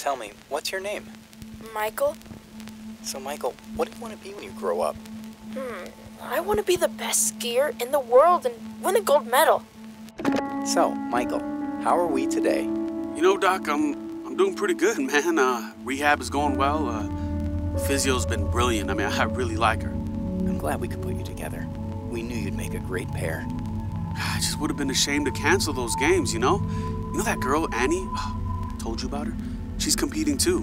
Tell me, what's your name? Michael? So, Michael, what do you want to be when you grow up? Hmm, I want to be the best skier in the world and win a gold medal. So, Michael, how are we today? You know, Doc, I'm I'm doing pretty good, man. Uh, rehab is going well. Uh, physio's been brilliant. I mean, I really like her. I'm glad we could put you together. We knew you'd make a great pair. I just would have been ashamed to cancel those games, you know? You know that girl, Annie? I told you about her? She's competing too.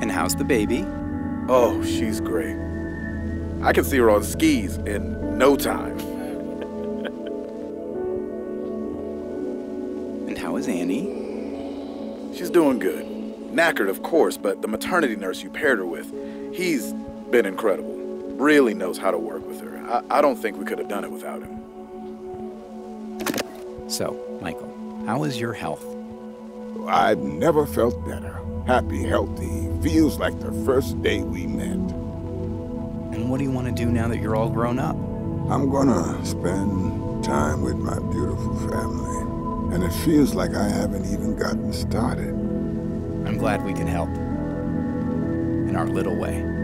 And how's the baby? Oh, she's great. I can see her on skis in no time. And how is Annie? She's doing good. Knackered, of course, but the maternity nurse you paired her with, he's been incredible. Really knows how to work with her. I, I don't think we could have done it without him. So, Michael, how is your health? I've never felt better. Happy, healthy, feels like the first day we met. And what do you want to do now that you're all grown up? I'm gonna spend time with my beautiful family. And it feels like I haven't even gotten started. I'm glad we can help. In our little way.